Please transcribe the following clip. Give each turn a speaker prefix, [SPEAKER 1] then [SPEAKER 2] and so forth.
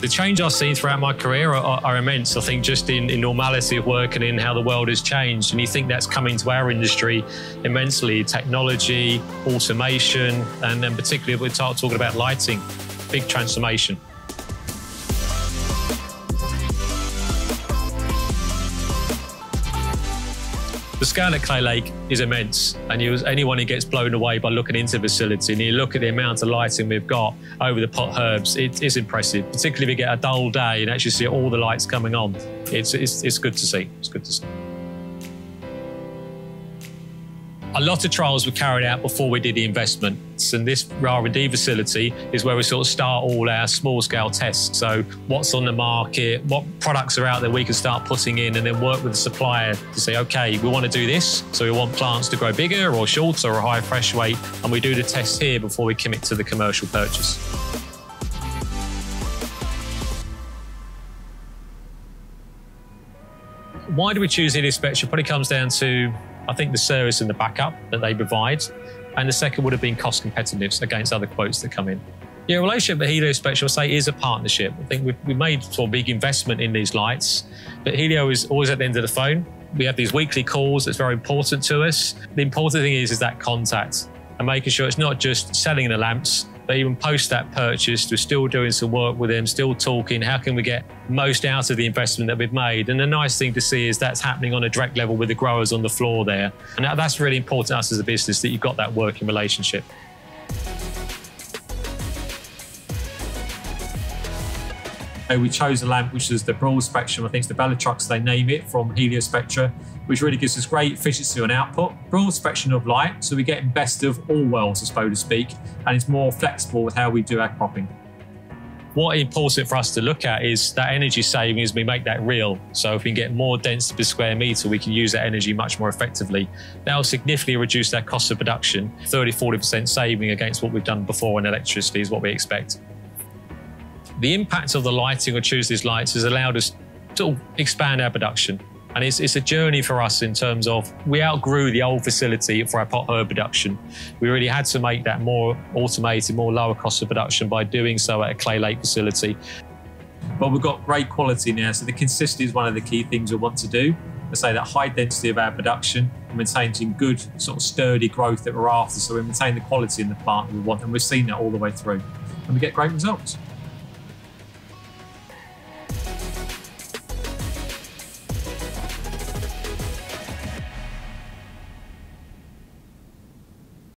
[SPEAKER 1] The change I've seen throughout my career are, are immense. I think just in, in, normality of work and in how the world has changed. And you think that's coming to our industry immensely technology, automation, and then particularly we start talking about lighting, big transformation. The scale at Clay Lake is immense, and you, anyone who gets blown away by looking into the facility and you look at the amount of lighting we've got over the pot herbs, it is impressive. Particularly if you get a dull day and actually see all the lights coming on, it's, it's, it's good to see. It's good to see. A lot of trials were carried out before we did the investments, and this R&D facility is where we sort of start all our small-scale tests. So, what's on the market, what products are out there we can start putting in, and then work with the supplier to say, okay, we want to do this, so we want plants to grow bigger or shorter or higher fresh weight, and we do the test here before we commit to the commercial purchase. Why do we choose Heliospectra? Probably comes down to I think the service and the backup that they provide. And the second would have been cost competitiveness against other quotes that come in. Yeah, relationship with Heliospectra, I say, is a partnership. I think we've, we've made sort of big investment in these lights, but Helio is always at the end of the phone. We have these weekly calls that's very important to us. The important thing is, is that contact and making sure it's not just selling the lamps, but even post that purchase, we're still doing some work with them, still talking. How can we get most out of the investment that we've made? And the nice thing to see is that's happening on a direct level with the growers on the floor there. And that's really important to us as a business that you've got that working relationship. We chose a lamp which is the broad spectrum. I think it's the Bellatrux, they name it, from Heliospectra, which really gives us great efficiency on output, broad spectrum of light, so we're getting best of all worlds, I suppose to speak, and it's more flexible with how we do our cropping. What important for us to look at is that energy savings, we make that real. So if we can get more density per square meter, we can use that energy much more effectively. That will significantly reduce our cost of production. 30, 40% saving against what we've done before in electricity is what we expect. The impact of the lighting or choose these lights has allowed us to expand our production. And it's, it's a journey for us in terms of we outgrew the old facility for our pot herb production. We really had to make that more automated, more lower cost of production by doing so at a Clay Lake facility. But we've got great quality now, so the consistency is one of the key things we want to do. I say that high density of our production and maintaining good sort of sturdy growth that we're after. So we maintain the quality in the plant we want, and we've seen that all the way through, and we get great results.